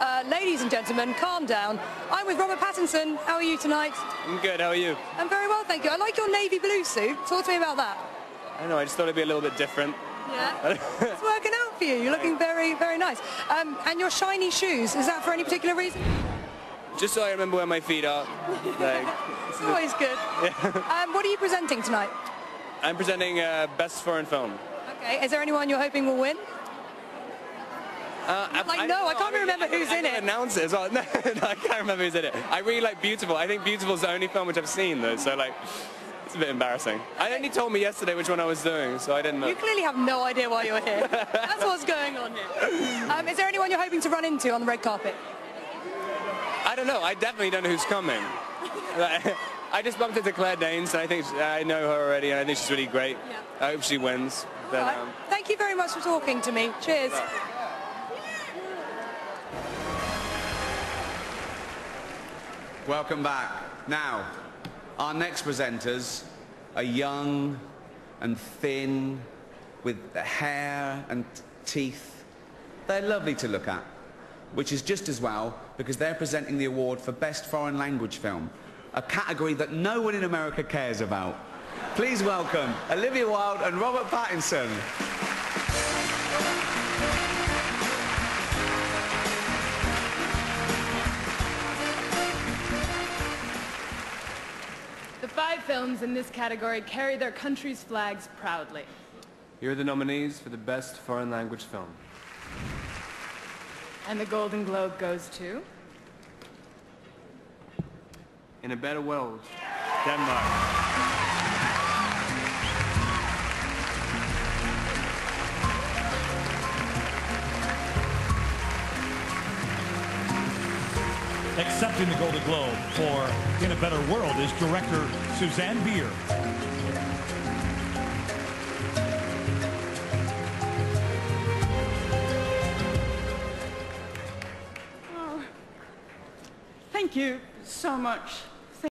Uh, ladies and gentlemen, calm down. I'm with Robert Pattinson. How are you tonight? I'm good, how are you? I'm very well, thank you. I like your navy blue suit. Talk to me about that. I don't know, I just thought it'd be a little bit different. Yeah. it's working out for you. You're looking very, very nice. Um, and your shiny shoes, is that for any particular reason? Just so I remember where my feet are. Like, It's always good. Um, what are you presenting tonight? I'm presenting uh, Best Foreign Film. Okay. Is there anyone you're hoping will win? Uh, Like, no, I can't really- remember I who's I in it. announce it as well. No, no, I can't remember who's in it. I really like Biutiful. I think Biutiful is the only film which I've seen though, so like, it's a bit embarrassing. I only told me yesterday which one I was doing, so I didn't know. You clearly have no idea why you're here. That's what's going on here. Um, is there anyone you're hoping to run into on the red carpet? I don't know. I definitely don't know who's coming. I just bumped into Claire Danes, and I think I know her already, and I think she's really great. Yeah. I hope she wins. But, right. um, Thank you very much for talking to me. Cheers. Welcome back. Now, our next presenters are young and thin, with hair and teeth. They're lovely to look at, which is just as well because they're presenting the award for Best Foreign Language Film, a category that no one in America cares about. Please welcome Olivia Wilde and Robert Pattinson. Five films in this category carry their country's flags proudly. here are the nominees for the Best Foreign Language Film. And the Golden Globe goes to... In a Better World, Denmark. Accepting the Golden Globe for In a Better World is director Susanne Bier. Oh, thank you so much